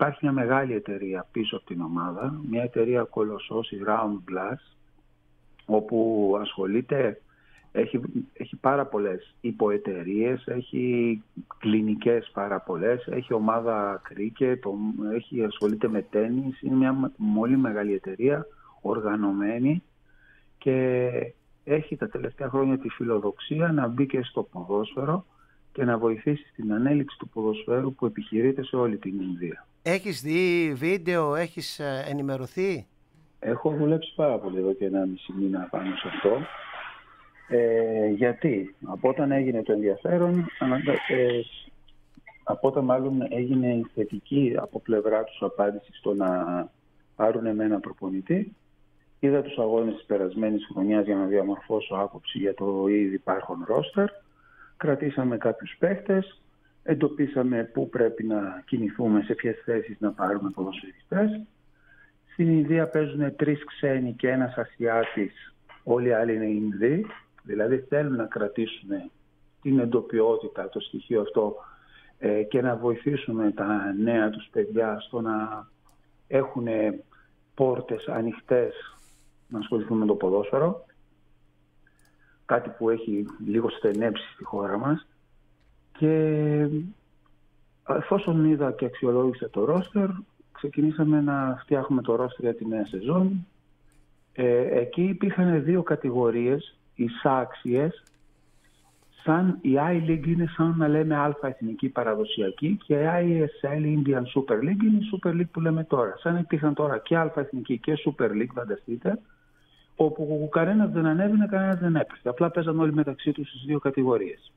υπάρχει μια μεγάλη εταιρεία πίσω από την ομάδα, μια εταιρεία κολοσσός, η Round Glass, όπου ασχολείται, έχει, έχει πάρα πολλές υποεταιρείες, έχει κλινικές πάρα πολλές, έχει ομάδα κρίκετ, έχει ασχολείται με τέννις, είναι μια πολύ μεγάλη εταιρεία, οργανωμένη και έχει τα τελευταία χρόνια τη φιλοδοξία να μπει και στο ποδόσφαιρο και να βοηθήσει στην ανέλυξη του ποδοσφαίρου που επιχειρείται σε όλη την Ινδία. Έχεις δει βίντεο, έχεις ε, ενημερωθεί; Έχω δουλέψει πάρα πολύ εδώ και ένα μισή μήνα πάνω σε αυτό. Ε, γιατί; Από όταν έγινε το ενδιαφέρον, ε, από όταν μάλλον έγινε η θετική από πλευρά τους απάντηση στο να πάρουν εμένα προπονητή, είδα τους αγώνες της περασμένης χρονιάς για να διαμορφώσω άποψη για το ήδη υπάρχον ρόστερ κρατήσαμε κάποιους παίχτες, εντοπίσαμε πού πρέπει να κινηθούμε, σε ποιες θέσεις να πάρουμε ποδοσφαιριστές. Στην Ινδία παίζουν τρεις ξένοι και ένας Ασιάτης, όλοι οι άλλοι είναι Ινδοί, δηλαδή θέλουν να κρατήσουν την εντοπιότητα, το στοιχείο αυτό ε, και να βοηθήσουμε τα νέα τους παιδιά στο να έχουν πόρτες ανοιχτές να ασχοληθούν με το ποδόσφαιρο κάτι που έχει λίγο στενέψει στη χώρα μας. Και εφόσον είδα και αξιολόγησα το ρόστερ ξεκινήσαμε να φτιάχνουμε το ρόστερ για τη νέα σεζόν. Ε, εκεί υπήρχαν δύο κατηγορίες εισάξιες σαν η I-League είναι σαν να λέμε Α εθνική παραδοσιακή και η ISL Indian Super League είναι η Super League που λέμε τώρα. Σαν υπήρχαν τώρα και Α εθνική και Super League, φανταστείτε, όπου κανένας δεν ανέβαινε, κανένας δεν έπρεπε. Απλά παίζαν όλοι μεταξύ τους στις δύο κατηγορίες.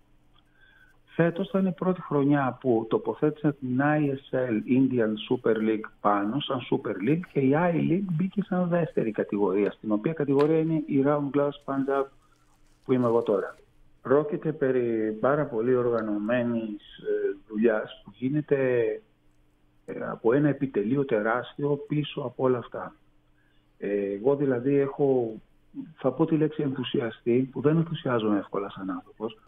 Φέτος ήταν η πρώτη χρονιά που τοποθέτησαν την ISL Indian Super League πάνω, σαν Super League, και η I-League μπήκε σαν δεύτερη κατηγορία, στην οποία κατηγορία είναι η Round Glass Punjab που είμαι εγώ τώρα. Πρόκειται περί πάρα πολύ οργανωμένης ε, δουλειάς που γίνεται ε, από ένα επιτελείο τεράστιο πίσω από όλα αυτά. Εγώ δηλαδή έχω, θα πω τη λέξη ενθουσιαστή, που δεν ενθουσιάζομαι εύκολα σαν άνθρωπος,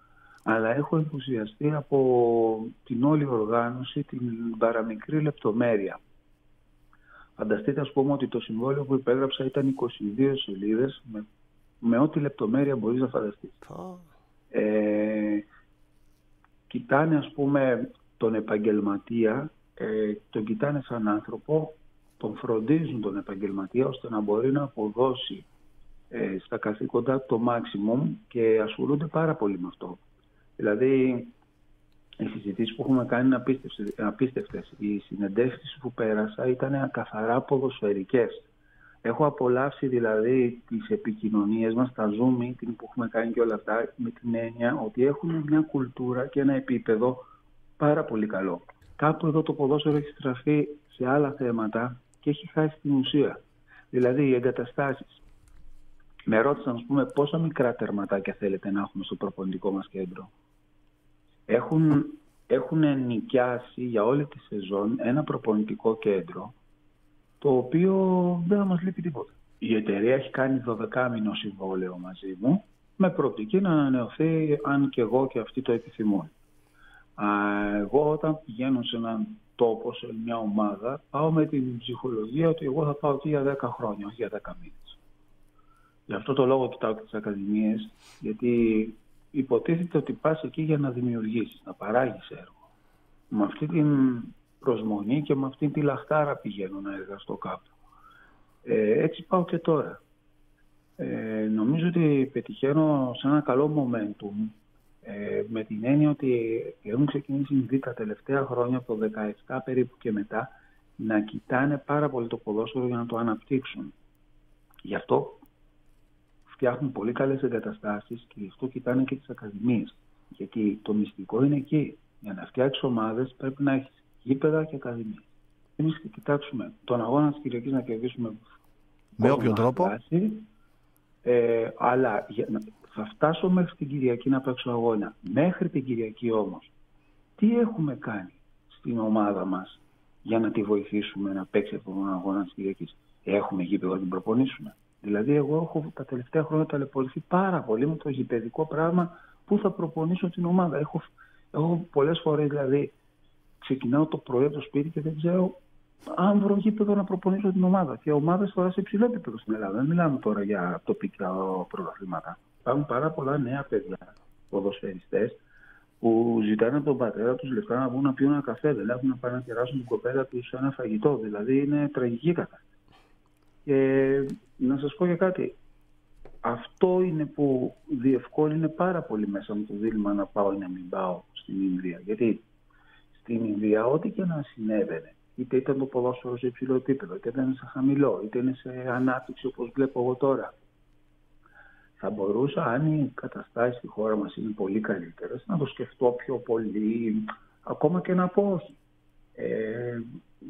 αλλά έχω ενθουσιαστεί από την όλη οργάνωση, την παραμικρή λεπτομέρεια. Φανταστείτε ας πούμε ότι το συμβόλαιο που υπέγραψα ήταν 22 σελίδες με, με ό,τι λεπτομέρεια μπορείς να φανταστείς. Ε, κοιτάνε ας πούμε τον επαγγελματία, ε, τον κοιτάνε σαν άνθρωπο, τον φροντίζουν τον επαγγελματία ώστε να μπορεί να αποδώσει ε, στα καθήκοντα το maximum και ασχολούνται πάρα πολύ με αυτό. Δηλαδή, οι συζητήσεις που έχουμε κάνει είναι απίστευτες. Οι συνεντεύξεις που πέρασα ήταν καθαρά ποδοσφαιρικές. Έχω απολαύσει δηλαδή τις επικοινωνίες μας, τα Zoom meeting που έχουμε κάνει και όλα αυτά με την έννοια ότι έχουν μια κουλτούρα και ένα επίπεδο πάρα πολύ καλό. Κάπου εδώ το ποδόσφαιρο έχει στραφεί σε άλλα θέματα και έχει χάσει την ουσία. Δηλαδή οι εγκαταστάσεις. Με ρώτησαν, ας πούμε, πόσα μικρά τερματάκια θέλετε να έχουμε στο προπονητικό μας κέντρο. Έχουν, έχουν νοικιάσει για όλη τη σεζόν ένα προπονητικό κέντρο το οποίο δεν θα μας λείπει τίποτα. Η εταιρεία έχει κάνει 12 μήνο συμβόλαιο μαζί μου με προοπτική να ανανεωθεί αν και εγώ και αυτοί το επιθυμούν. Εγώ όταν πηγαίνω σε έναν τόπο, σε μια ομάδα, πάω με την ψυχολογία ότι εγώ θα πάω εκεί για 10 χρόνια, όχι για 10 μήνες. Γι' αυτό το λόγο κοιτάω και τις ακαδημίες, γιατί υποτίθεται ότι πας εκεί για να δημιουργήσεις, να παράγεις έργο. Με αυτή την προσμονή και με αυτή τη λαχτάρα πηγαίνω να εργαστώ κάπου. Ε, έτσι πάω και τώρα. Ε, νομίζω ότι πετυχαίνω σε ένα καλό momentum ε, με την έννοια ότι έχουν ξεκινήσει ήδη τα τελευταία χρόνια από το 17 περίπου και μετά να κοιτάνε πάρα πολύ το ποδόσφαιρο για να το αναπτύξουν. Γι' αυτό φτιάχνουν πολύ καλές εγκαταστάσεις και γι' αυτό κοιτάνε και τις ακαδημίες. Γιατί το μυστικό είναι εκεί. Για να φτιάξεις ομάδες πρέπει να έχεις γήπεδα και ακαδημίες. Εμείς θα κοιτάξουμε τον αγώνα της Κυριακής να κερδίσουμε με όποιον τρόπο; ε, αλλά θα φτάσω μέχρι την Κυριακή να παίξω αγώνα. Μέχρι την Κυριακή όμως, τι έχουμε κάνει στην ομάδα μας για να τη βοηθήσουμε να παίξει αυτόν τον αγώνα της Κυριακής; Έχουμε γήπεδο να την προπονήσουμε. Δηλαδή εγώ έχω τα τελευταία χρόνια ταλαιπωρηθεί πάρα πολύ με το γηπαιδικό πράγμα που θα προπονήσω την ομάδα. Έχω, έχω πολλές φορές δηλαδή ξεκινάω το πρωί από το σπίτι και δεν ξέρω αν βρω γήπεδο να προπονήσω την ομάδα. Και ομάδες τώρα σε υψηλό επίπεδο στην Ελλάδα. Δεν μιλάμε τώρα για τοπικά πρωταθλήματα. Υπάρχουν πάρα πολλά νέα παιδιά ποδοσφαιριστές που ζητάνε από τον πατέρα τους λεφτά να βγουν να πιούν ένα καφέ. Δεν έχουν να πάνε να κεράσουν την κοπέλα τους ένα φαγητό. Δηλαδή είναι τραγική κατάσταση. Και να σας πω για κάτι. Αυτό είναι που διευκόλυνε πάρα πολύ μέσα μου το δίλημα να πάω ή να μην πάω στην Ινδία. Γιατί στην Ινδία ό,τι και να συνέβαινε, είτε ήταν το ποδόσφαιρο σε υψηλό επίπεδο, είτε ήταν σε χαμηλό, είτε είναι σε ανάπτυξη όπως βλέπω εγώ τώρα, θα μπορούσα, αν οι καταστάσει στη χώρα μας είναι πολύ καλύτερες, να το σκεφτώ πιο πολύ, ακόμα και να πω όχι. Ε,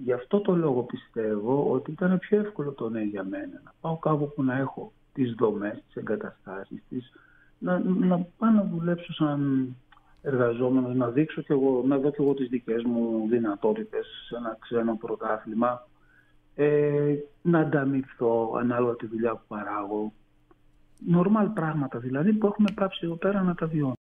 γι' αυτό το λόγο πιστεύω ότι ήταν πιο εύκολο το ναι για μένα. Να πάω κάπου που να έχω τις δομές, τις εγκαταστάσεις, τις, να, να πάω να δουλέψω σαν εργαζόμενος, να δείξω και εγώ, να δω και εγώ τις δικές μου δυνατότητες σε ένα ξένο πρωτάθλημα, ε, να ανταμυφθώ ανάλογα τη δουλειά που παράγω. Νορμάλ πράγματα δηλαδή που έχουμε πάψει εδώ πέρα να τα βιώνουμε.